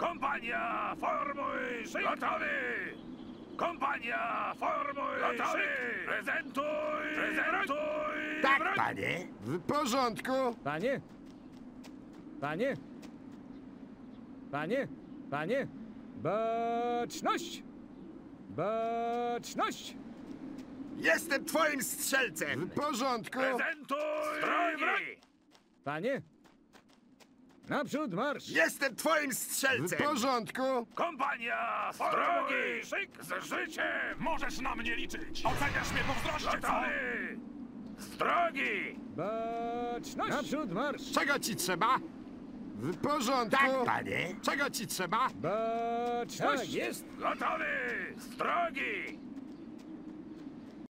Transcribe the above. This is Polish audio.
Kompania, formuj szyk! Gotowy! Kompania, formuj Gotowy! szyk! Prezentuj! Prezentuj! Tak, panie. W porządku. Panie? Panie? Panie? Panie? Baczność! Baczność! Jestem twoim strzelcem. W porządku. Prezentuj! Drogi! Panie? Naprzód marsz! Jestem twoim W strzelcem. porządku. Kompania, formuj szyk z życiem! Możesz na mnie liczyć! Oceniasz mnie po wzroście, co? Gotowy! Drogi! Baczność! Naprzód marsz! Czego ci trzeba? W porządku. Tak, panie. Czego ci trzeba? Baczność! Tak jest! Gotowy! Z drogi!